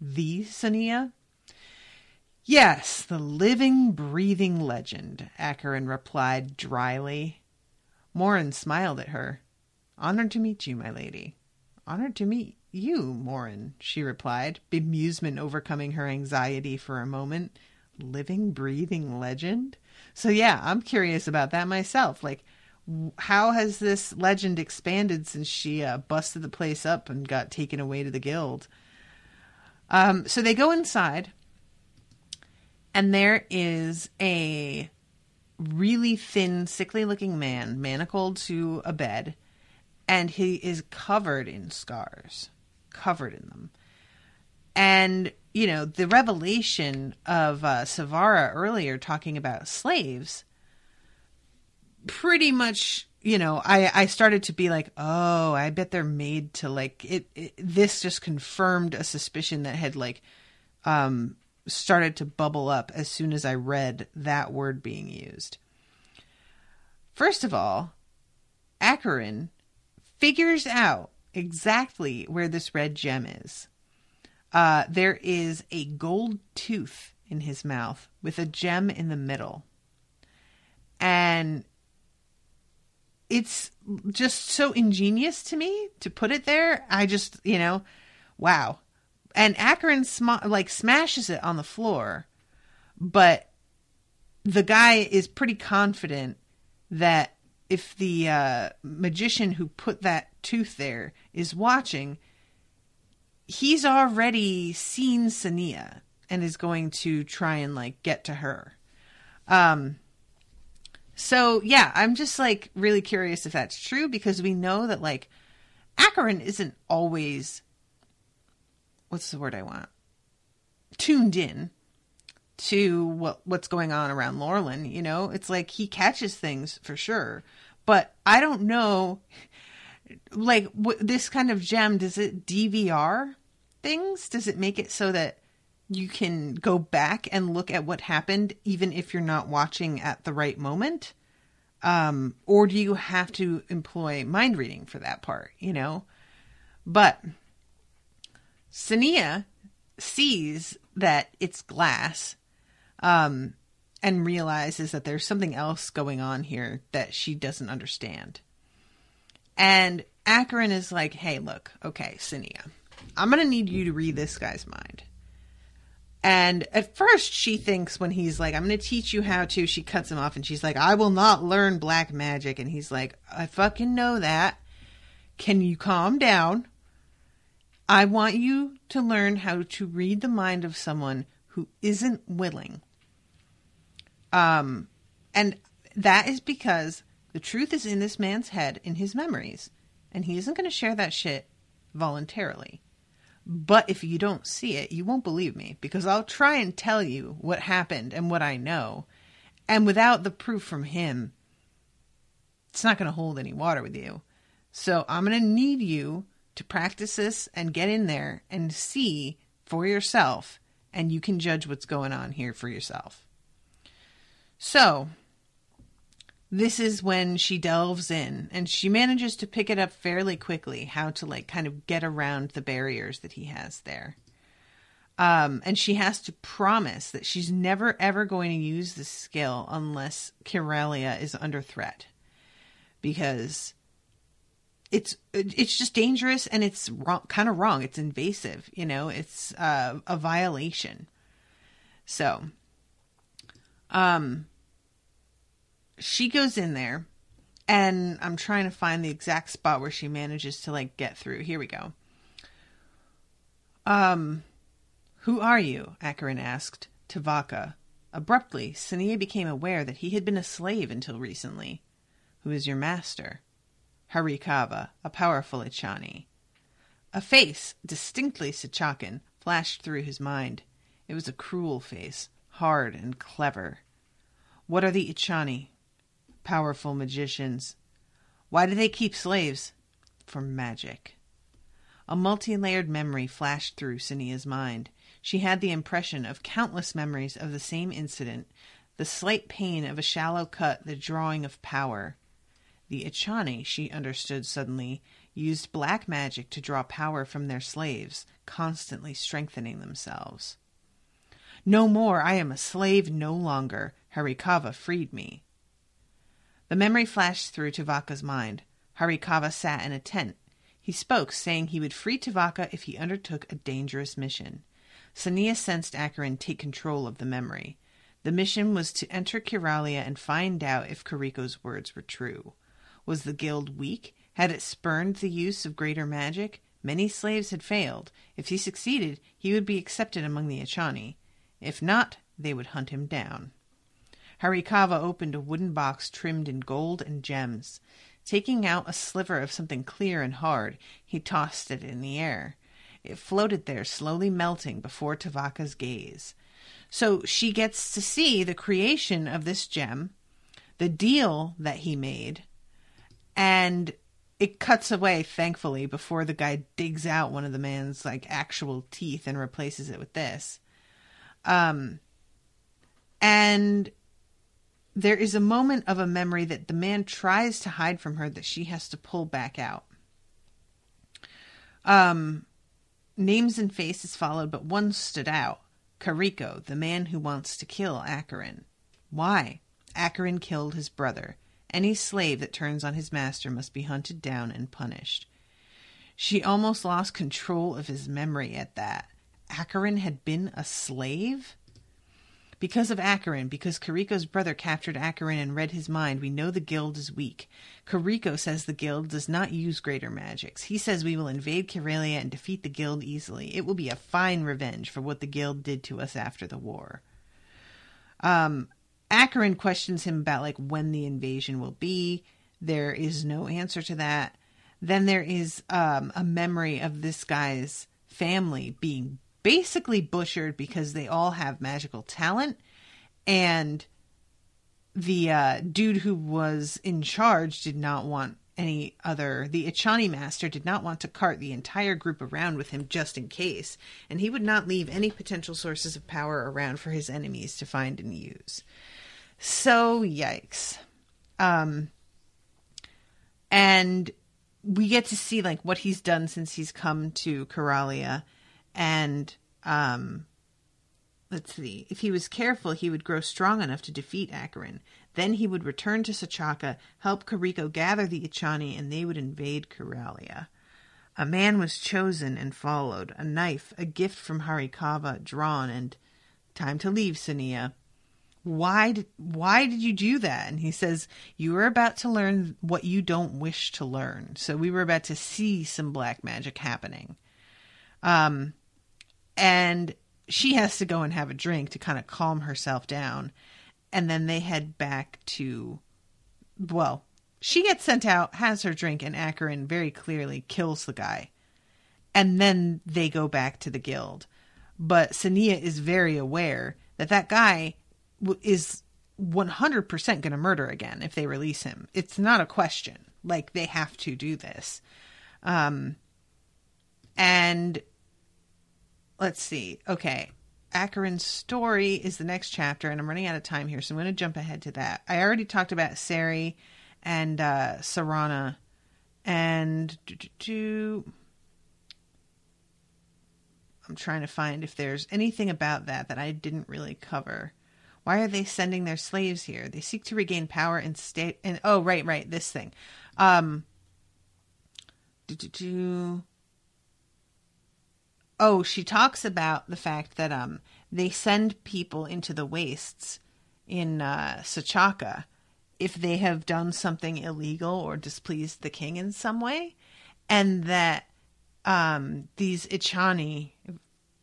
The Sonea? Yes, the living, breathing legend, Akkarin replied dryly. Morin smiled at her. Honored to meet you, my lady. Honored to meet you, Morin, she replied, bemusement overcoming her anxiety for a moment. Living, breathing legend? So, yeah, I'm curious about that myself. Like, how has this legend expanded since she uh, busted the place up and got taken away to the guild? Um, so they go inside, and there is a really thin, sickly looking man manacled to a bed, and he is covered in scars covered in them. And, you know, the revelation of uh, Savara earlier talking about slaves pretty much, you know, I, I started to be like, oh, I bet they're made to like it, it this just confirmed a suspicion that had like um started to bubble up as soon as I read that word being used. First of all, Akkarin figures out exactly where this red gem is. Uh, there is a gold tooth in his mouth with a gem in the middle. And it's just so ingenious to me to put it there. I just, you know, wow. And Akkarin sm- like smashes it on the floor, but the guy is pretty confident that if the uh, magician who put that tooth there is watching, he's already seen Sonea and is going to try and like get to her. Um so yeah, I'm just like really curious if that's true because we know that like Akkarin isn't always what's the word I want? tuned in to what what's going on around Lorlen, you know? It's like he catches things for sure, but I don't know like this kind of gem does it DVR things? Does it make it so that you can go back and look at what happened even if you're not watching at the right moment? Um, or do you have to employ mind reading for that part, you know? But Sonea sees that it's glass um, and realizes that there's something else going on here that she doesn't understand. And Akkarin is like, hey, look, okay, Sonea, I'm going to need you to read this guy's mind. And at first, she thinks when he's like, I'm going to teach you how to, she cuts him off and she's like, I will not learn black magic. And he's like, I fucking know that. Can you calm down? I want you to learn how to read the mind of someone who isn't willing. Um, and that is because the truth is in this man's head, in his memories, and he isn't going to share that shit voluntarily. But if you don't see it, you won't believe me because I'll try and tell you what happened and what I know. And without the proof from him, it's not going to hold any water with you. So I'm going to need you to practice this and get in there and see for yourself, and you can judge what's going on here for yourself. So this is when she delves in and she manages to pick it up fairly quickly how to like kind of get around the barriers that he has there um, and she has to promise that she's never ever going to use this skill unless Kyralia is under threat because it's it's just dangerous and it's wrong, kind of wrong it's invasive you know it's uh, a violation so um she goes in there and I'm trying to find the exact spot where she manages to like get through. Here we go. Um, who are you? Akkarin asked Tuvaka. Abruptly, Sonea became aware that he had been a slave until recently. Who is your master? Harikava, a powerful Ichani. A face, distinctly Sachakan, flashed through his mind. It was a cruel face, hard and clever. What are the Ichani? Powerful magicians. Why do they keep slaves? For magic. A multi layered memory flashed through Sonea's mind. She had the impression of countless memories of the same incident the slight pain of a shallow cut, the drawing of power. The Ichani, she understood suddenly, used black magic to draw power from their slaves, constantly strengthening themselves. No more, I am a slave no longer. Harikava freed me. The memory flashed through Tavaka's mind. Harikava sat in a tent, he spoke, saying he would free Tavaka if he undertook a dangerous mission. Sonea sensed Akkarin take control of the memory. The mission was to enter Kyralia and find out if Kariko's words were true. Was the guild weak? Had it spurned the use of greater magic? Many slaves had failed. If he succeeded, he would be accepted among the Ichani. If not, they would hunt him down. Harikava opened a wooden box trimmed in gold and gems. Taking out a sliver of something clear and hard, he tossed it in the air. It floated there, slowly melting before Tavaka's gaze. So she gets to see the creation of this gem, the deal that he made, and it cuts away, thankfully, before the guy digs out one of the man's like actual teeth and replaces it with this. Um, and there is a moment of a memory that the man tries to hide from her that she has to pull back out. Um, names and faces followed, but one stood out. Kariko, the man who wants to kill Akkarin. Why? Akkarin killed his brother. Any slave that turns on his master must be hunted down and punished. She almost lost control of his memory at that. Akkarin had been a slave? Because of Akkarin, because Kariko's brother captured Akkarin and read his mind, we know the guild is weak. Kariko says the guild does not use greater magics. He says we will invade Kyralia and defeat the guild easily. It will be a fine revenge for what the guild did to us after the war. Um, Akkarin questions him about like when the invasion will be. There is no answer to that. Then there is um, a memory of this guy's family being basically butchered because they all have magical talent and the uh, dude who was in charge did not want any other the Ichani master did not want to cart the entire group around with him just in case and he would not leave any potential sources of power around for his enemies to find and use so yikes um and we get to see like what he's done since he's come to Kyralia and um, let's see, if he was careful, he would grow strong enough to defeat Akkarin. Then he would return to Sachaka, help Kariko gather the Ichani, and they would invade Kyralia. A man was chosen and followed, a knife, a gift from Harikava, drawn, and time to leave, Sonea. Why did, why did you do that? And he says, You were about to learn what you don't wish to learn. So we were about to see some black magic happening. Um, and she has to go and have a drink to kind of calm herself down and then they head back to well she gets sent out has her drink and Akkarin very clearly kills the guy and then they go back to the guild but Sonea is very aware that that guy is 100% going to murder again if they release him it's not a question like they have to do this um and let's see. Okay. Akkarin's story is the next chapter, and I'm running out of time here, so I'm going to jump ahead to that. I already talked about Cery and uh, Sarana, and do, do, do, I'm trying to find if there's anything about that that I didn't really cover. Why are they sending their slaves here? They seek to regain power and state. And oh, right, right, this thing. Um, do, do, do oh, she talks about the fact that um they send people into the wastes in uh, Sachaka if they have done something illegal or displeased the king in some way, and that um, these Ichani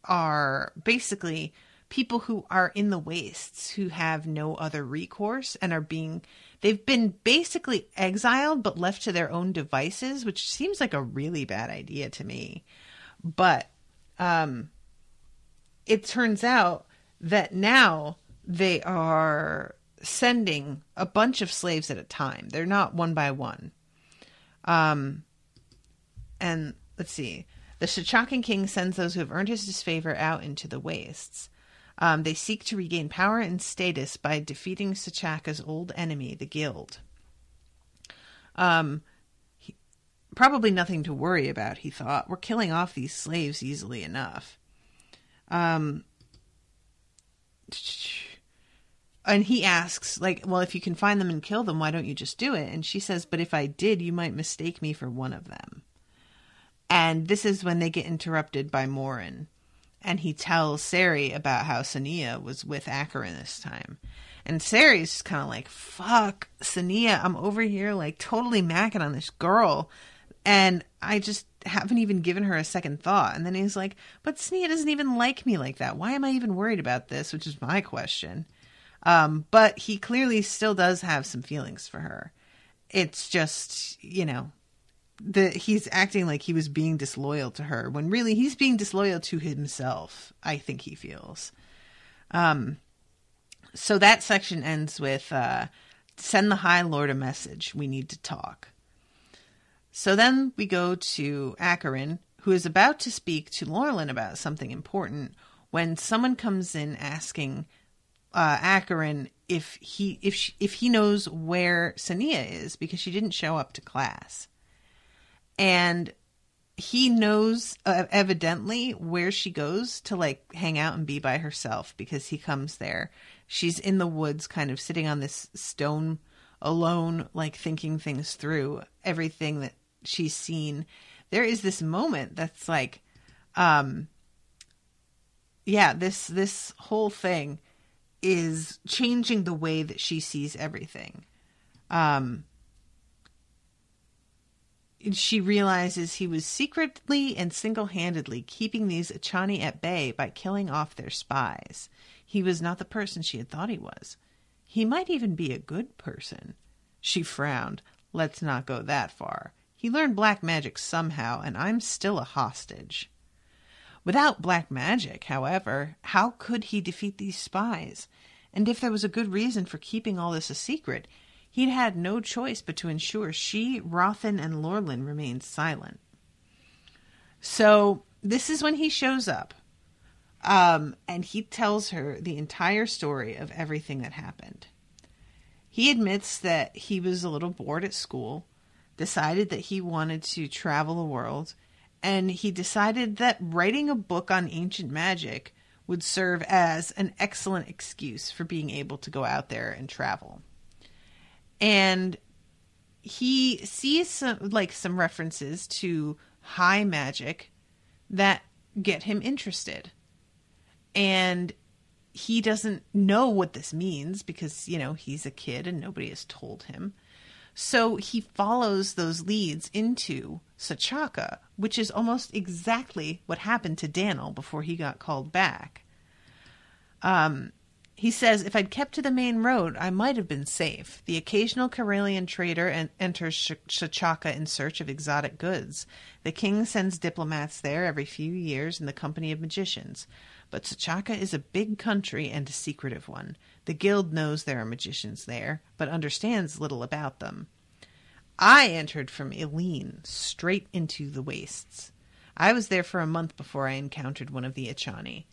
are basically people who are in the wastes who have no other recourse and are being they've been basically exiled but left to their own devices which seems like a really bad idea to me. But um it turns out that now they are sending a bunch of slaves at a time. They're not one by one. Um and let's see. The Sachakan king sends those who have earned his disfavor out into the wastes um, they seek to regain power and status by defeating Sachaka's old enemy, the Guild. Um, he, probably nothing to worry about, he thought. We're killing off these slaves easily enough. Um, and he asks, like, well, if you can find them and kill them, why don't you just do it? And she says, but if I did, you might mistake me for one of them. And this is when they get interrupted by Morin and he tells Cery about how Sonea was with Akkarin this time. And Cery's just kind of like, fuck, Sonea, I'm over here like totally macking on this girl. And I just haven't even given her a second thought. And then he's like, but Sonea doesn't even like me like that. Why am I even worried about this? Which is my question. Um, but he clearly still does have some feelings for her. It's just, you know, the he's acting like he was being disloyal to her when really he's being disloyal to himself i think he feels. Um so that section ends with uh send the high lord a message. We need to talk. So then we go to Akkarin, who is about to speak to Lorlen about something important when someone comes in asking uh, Akkarin if he if she, if he knows where Sonea is because she didn't show up to class and he knows uh, evidently where she goes to like hang out and be by herself because he comes there. She's in the woods, kind of sitting on this stone alone, like thinking things through, everything that she's seen. There is this moment that's like, um, yeah, this this whole thing is changing the way that she sees everything. Um, she realizes he was secretly and single handedly keeping these Ichani at bay by killing off their spies. He was not the person she had thought he was. He might even be a good person. She frowned. Let's not go that far. He learned black magic somehow, and I'm still a hostage. Without black magic, however, how could he defeat these spies? And if there was a good reason for keeping all this a secret, He'd had no choice but to ensure she, Rothen, and Lorlen remained silent. So this is when he shows up. Um, and he tells her the entire story of everything that happened. He admits that he was a little bored at school, decided that he wanted to travel the world, and he decided that writing a book on ancient magic would serve as an excellent excuse for being able to go out there and travel and he sees some like some references to high magic that get him interested and he doesn't know what this means because you know he's a kid and nobody has told him so he follows those leads into Sachaka, which is almost exactly what happened to Dannyl before he got called back. Um, he says, if I'd kept to the main road, I might have been safe. The occasional Kyralian trader en- enters Sachaka in search of exotic goods. The king sends diplomats there every few years in the company of magicians. But Sachaka is a big country and a secretive one. The guild knows there are magicians there, but understands little about them. I entered from Elyne, straight into the wastes. I was there for a month before I encountered one of the Ichani.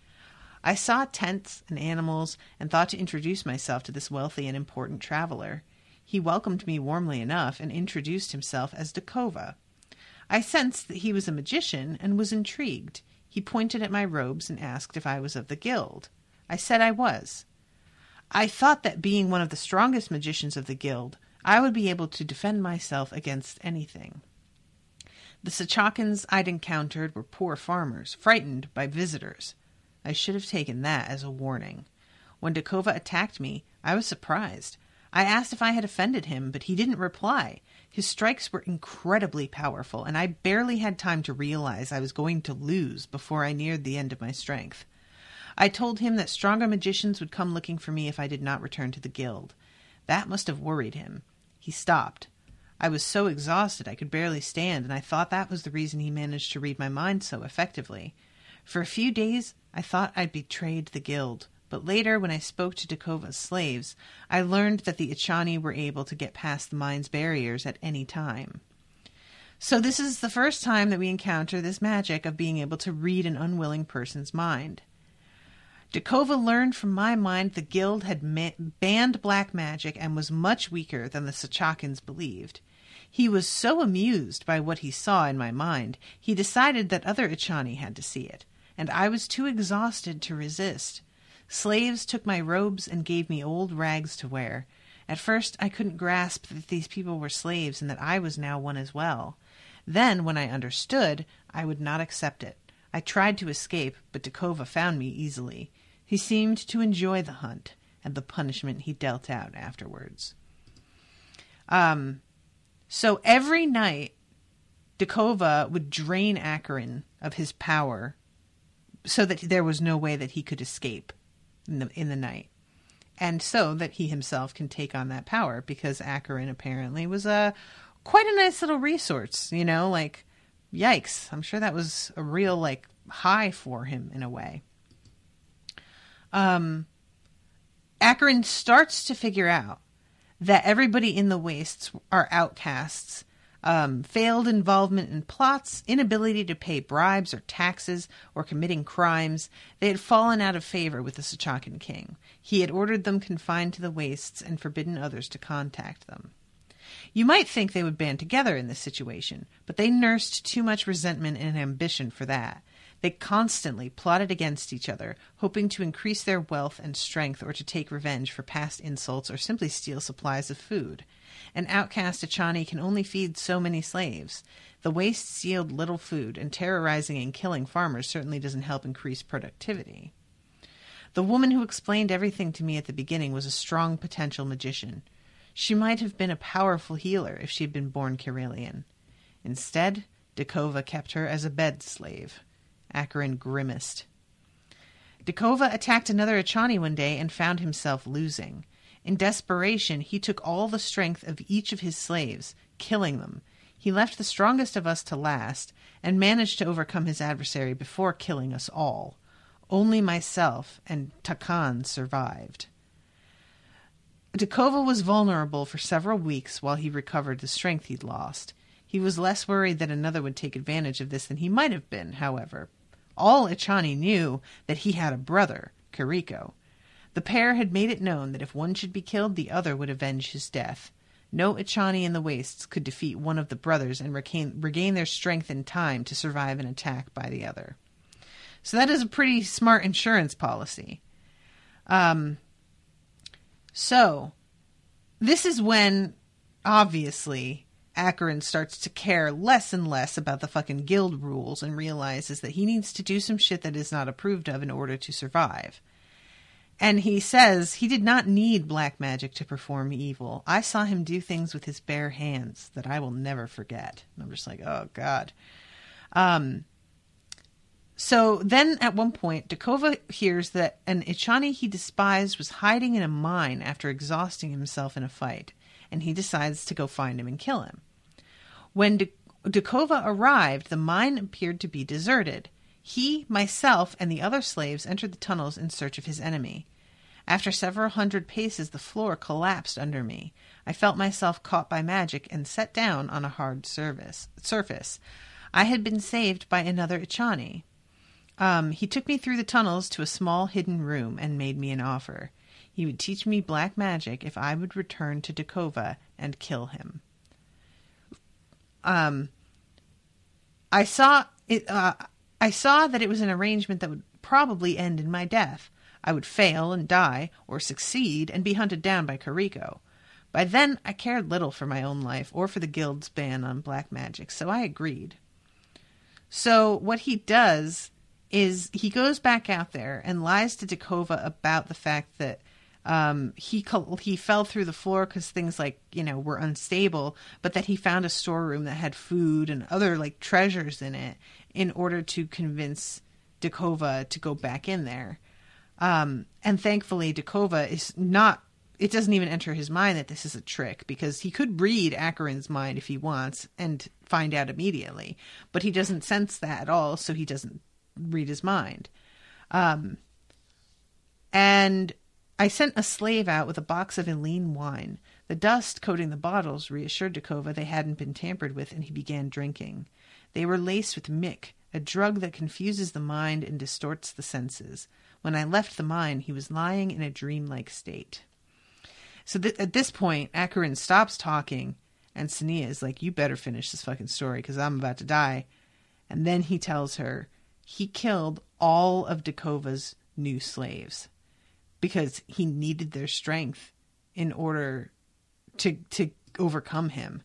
I saw tents and animals and thought to introduce myself to this wealthy and important traveler. He welcomed me warmly enough and introduced himself as Dakova. I sensed that he was a magician and was intrigued. He pointed at my robes and asked if I was of the guild. I said I was. I thought that being one of the strongest magicians of the guild, I would be able to defend myself against anything. The Sachakans I'd encountered were poor farmers, frightened by visitors. I should have taken that as a warning. When Dakova attacked me, I was surprised. I asked if I had offended him, but he didn't reply. His strikes were incredibly powerful, and I barely had time to realize I was going to lose before I neared the end of my strength. I told him that stronger magicians would come looking for me if I did not return to the guild. That must have worried him. He stopped. I was so exhausted I could barely stand, and I thought that was the reason he managed to read my mind so effectively. For a few days, I thought I'd betrayed the guild, but later, when I spoke to Dakova's slaves, I learned that the Ichani were able to get past the mine's barriers at any time. So, this is the first time that we encounter this magic of being able to read an unwilling person's mind. Dakova learned from my mind the guild had ma- banned black magic and was much weaker than the Sachakans believed. He was so amused by what he saw in my mind, he decided that other Ichani had to see it, and I was too exhausted to resist. Slaves took my robes and gave me old rags to wear. At first, I couldn't grasp that these people were slaves and that I was now one as well. Then, when I understood, I would not accept it. I tried to escape, but Dakova found me easily. He seemed to enjoy the hunt and the punishment he dealt out afterwards. Um, so every night, Dakova would drain Akkarin of his power so that there was no way that he could escape in the, in the night. And so that he himself can take on that power because Akkarin apparently was a quite a nice little resource, you know, like yikes. I'm sure that was a real like high for him in a way. Um Akkarin starts to figure out that everybody in the wastes are outcasts um, failed involvement in plots, inability to pay bribes or taxes, or committing crimes, they had fallen out of favor with the Sachakan king. He had ordered them confined to the wastes and forbidden others to contact them. You might think they would band together in this situation, but they nursed too much resentment and ambition for that. They constantly plotted against each other, hoping to increase their wealth and strength or to take revenge for past insults or simply steal supplies of food. An outcast Ichani can only feed so many slaves. The wastes yield little food, and terrorizing and killing farmers certainly doesn't help increase productivity. The woman who explained everything to me at the beginning was a strong potential magician. She might have been a powerful healer if she had been born Kyralian. Instead, Dakova kept her as a bed slave. Akkarin grimaced. Dakova attacked another Ichani one day and found himself losing. In desperation, he took all the strength of each of his slaves, killing them. He left the strongest of us to last, and managed to overcome his adversary before killing us all. Only myself and Takan survived. Dakova was vulnerable for several weeks while he recovered the strength he'd lost. He was less worried that another would take advantage of this than he might have been, however. All Ichani knew that he had a brother, Kariko, the pair had made it known that if one should be killed, the other would avenge his death. No Ichani in the wastes could defeat one of the brothers and regain, regain their strength in time to survive an attack by the other. So that is a pretty smart insurance policy. Um, so this is when, obviously, Akkarin starts to care less and less about the fucking guild rules and realizes that he needs to do some shit that is not approved of in order to survive. And he says he did not need black magic to perform evil. I saw him do things with his bare hands that I will never forget. And I'm just like, oh God. Um, so then at one point, Dakova hears that an Ichani he despised was hiding in a mine after exhausting himself in a fight, and he decides to go find him and kill him. When Dakova arrived, the mine appeared to be deserted. He, myself, and the other slaves entered the tunnels in search of his enemy. After several hundred paces, the floor collapsed under me. I felt myself caught by magic and set down on a hard service, surface. I had been saved by another Ichani. Um, he took me through the tunnels to a small hidden room and made me an offer. He would teach me black magic if I would return to Dakova and kill him. Um, I saw it. Uh, I saw that it was an arrangement that would probably end in my death. I would fail and die, or succeed and be hunted down by Kariko. By then, I cared little for my own life or for the guild's ban on black magic, so I agreed. So, what he does is he goes back out there and lies to Dakova about the fact that Um, he he fell through the floor because things like you know were unstable, but that he found a storeroom that had food and other like treasures in it in order to convince Dakova to go back in there. Um, and thankfully, Dakova is not. It doesn't even enter his mind that this is a trick because he could read Akkarin's mind if he wants and find out immediately, but he doesn't sense that at all, so he doesn't read his mind. Um, and I sent a slave out with a box of Elyne wine. The dust coating the bottles reassured Dakova they hadn't been tampered with, and he began drinking. They were laced with myk, a drug that confuses the mind and distorts the senses. When I left the mine, he was lying in a dreamlike state. So th- at this point, Akkarin stops talking, and Sonea is like, "You better finish this fucking story because I'm about to die." And then he tells her he killed all of Dakova's new slaves because he needed their strength in order to to overcome him,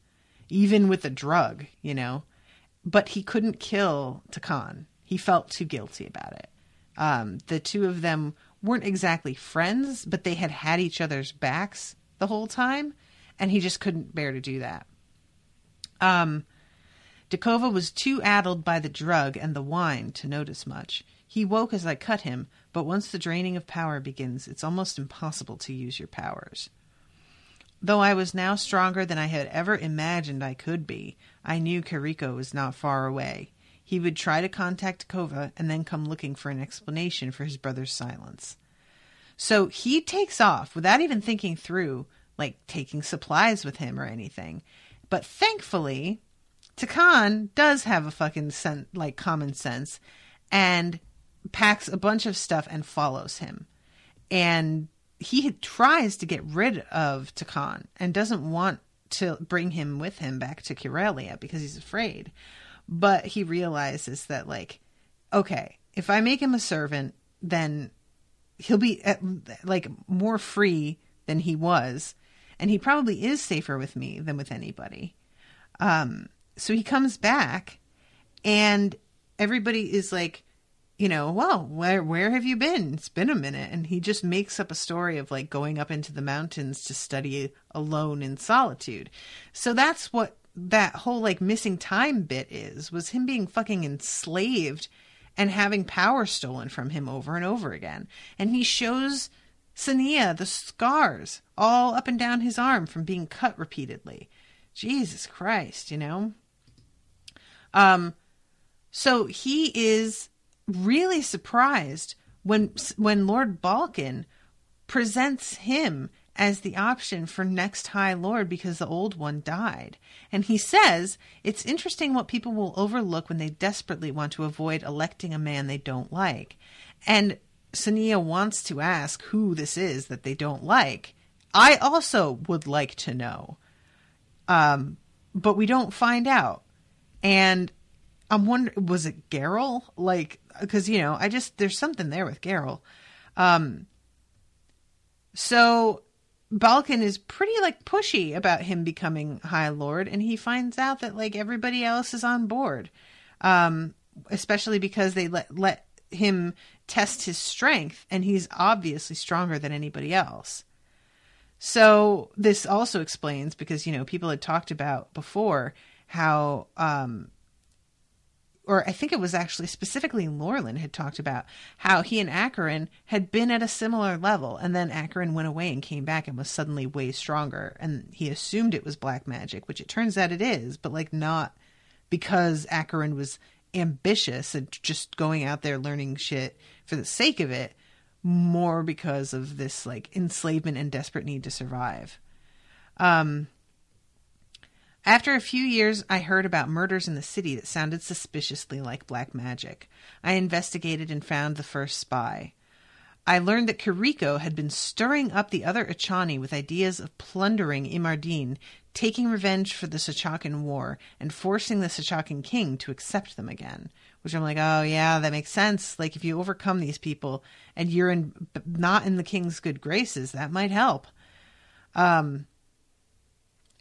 even with a drug, you know. But he couldn't kill Takan. He felt too guilty about it. Um, the two of them weren't exactly friends, but they had had each other's backs the whole time, and he just couldn't bear to do that. Um, Dakova was too addled by the drug and the wine to notice much. He woke as I cut him, but once the draining of power begins, it's almost impossible to use your powers. Though I was now stronger than I had ever imagined I could be, I knew Kariko was not far away. He would try to contact Kova and then come looking for an explanation for his brother's silence. So he takes off without even thinking through, like taking supplies with him or anything. But thankfully, Takan does have a fucking sen- like common sense and packs a bunch of stuff and follows him. And he tries to get rid of Takan and doesn't want to bring him with him back to Kyralia because he's afraid. But he realizes that, like, okay, if I make him a servant, then he'll be at, like more free than he was, and he probably is safer with me than with anybody. Um, so he comes back, and everybody is like, you know, well, where where have you been? It's been a minute, and he just makes up a story of like going up into the mountains to study alone in solitude. So that's what that whole like missing time bit is was him being fucking enslaved and having power stolen from him over and over again. And he shows Sonea the scars all up and down his arm from being cut repeatedly. Jesus Christ, you know? Um so he is really surprised when when Lord Balkan presents him as the option for next High Lord because the old one died. And he says it's interesting what people will overlook when they desperately want to avoid electing a man they don't like. And Sonea wants to ask who this is that they don't like. I also would like to know. Um, but we don't find out. And I'm wondering, was it Geralt? Like, because you know, I just there's something there with Geralt. Um, so Balkan is pretty like pushy about him becoming High Lord, and he finds out that like everybody else is on board, um, especially because they let let him test his strength, and he's obviously stronger than anybody else. So this also explains because you know people had talked about before how um, or I think it was actually specifically Lorlen had talked about how he and Akkarin had been at a similar level, and then Akkarin went away and came back and was suddenly way stronger, and he assumed it was black magic, which it turns out it is, but like not because Akkarin was ambitious and just going out there learning shit for the sake of it, more because of this like enslavement and desperate need to survive. Um, after a few years, I heard about murders in the city that sounded suspiciously like black magic. I investigated and found the first spy. I learned that Kariko had been stirring up the other Ichani with ideas of plundering Imardin, taking revenge for the Sachakan War, and forcing the Sachakan king to accept them again. Which I'm like, oh yeah, that makes sense. Like if you overcome these people and you're in not in the king's good graces, that might help. Um,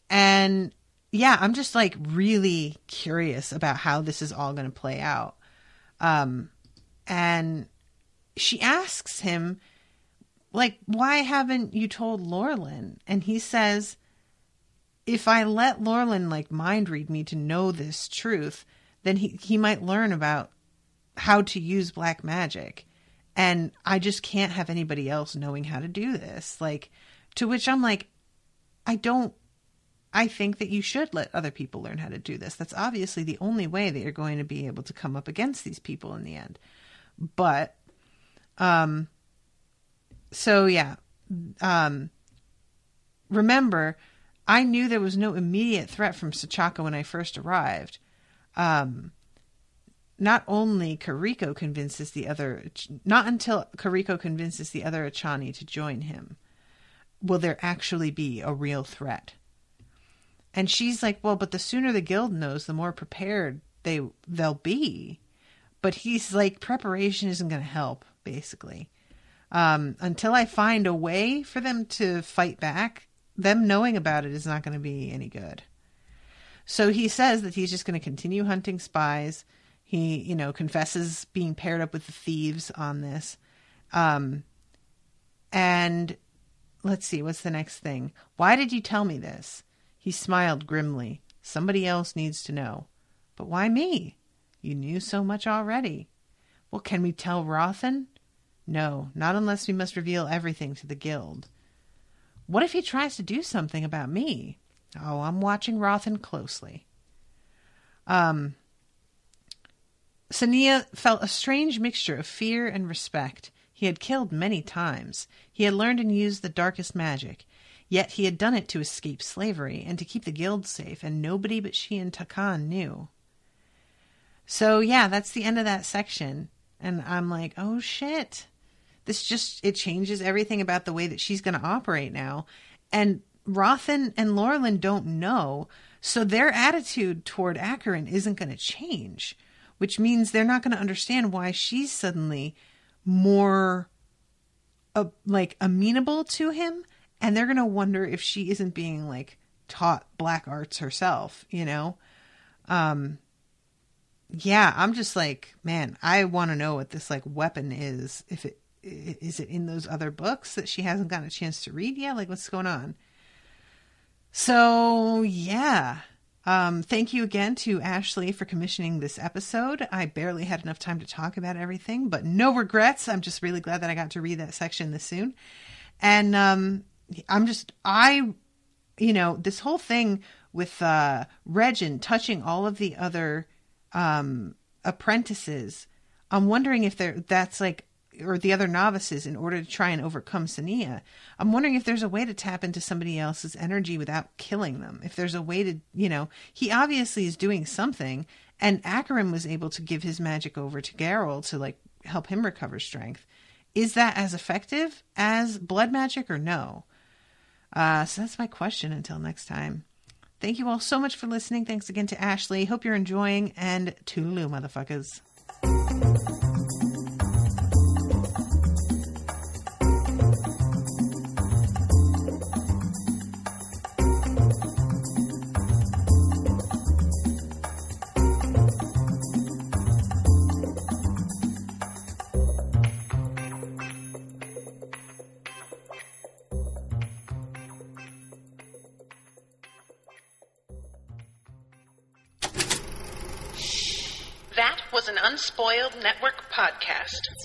and yeah, I'm just like really curious about how this is all going to play out. Um, and she asks him like, why haven't you told Lorlen? And he says, if I let Lorlen like mind read me to know this truth, then he, he might learn about how to use black magic. And I just can't have anybody else knowing how to do this. Like, to which I'm like, I don't, I think that you should let other people learn how to do this. That's obviously the only way that you're going to be able to come up against these people in the end. But, um, so yeah, um, remember, I knew there was no immediate threat from Sachaka when I first arrived. Um, not only Kariko convinces the other, not until Kariko convinces the other Ichani to join him, will there actually be a real threat. And she's like, well, but the sooner the guild knows, the more prepared they they'll be. But he's like, preparation isn't going to help, basically. Um, until I find a way for them to fight back, them knowing about it is not going to be any good. So he says that he's just going to continue hunting spies. He, you know, confesses being paired up with the thieves on this. Um, and let's see, what's the next thing? Why did you tell me this? He smiled grimly. Somebody else needs to know. But why me? You knew so much already. Well, can we tell Rothen? No, not unless we must reveal everything to the guild. What if he tries to do something about me? Oh, I'm watching Rothen closely. Um, Sonea felt a strange mixture of fear and respect. He had killed many times. He had learned and used the darkest magic. Yet he had done it to escape slavery and to keep the guild safe, and nobody but she and Takan knew. So, yeah, that's the end of that section. And I'm like, oh shit this just it changes everything about the way that she's going to operate now and Rothen and Lorlen don't know so their attitude toward Akkarin isn't going to change which means they're not going to understand why she's suddenly more uh, like amenable to him and they're going to wonder if she isn't being like taught black arts herself you know um yeah i'm just like man i want to know what this like weapon is if it is it in those other books that she hasn't gotten a chance to read yet? Like, what's going on? So, yeah. Um, thank you again to Ashleigh for commissioning this episode. I barely had enough time to talk about everything, but no regrets. I'm just really glad that I got to read that section this soon. And um, I'm just, I, you know, this whole thing with uh, Regin touching all of the other um, apprentices, I'm wondering if there that's like or the other novices in order to try and overcome Sonea. I'm wondering if there's a way to tap into somebody else's energy without killing them. If there's a way to, you know, he obviously is doing something, and Akkarin was able to give his magic over to Garol to like help him recover strength. Is that as effective as blood magic or no? Uh, so that's my question until next time. Thank you all so much for listening. Thanks again to Ashleigh. Hope you're enjoying, and toodaloo, motherfuckers. Network podcast.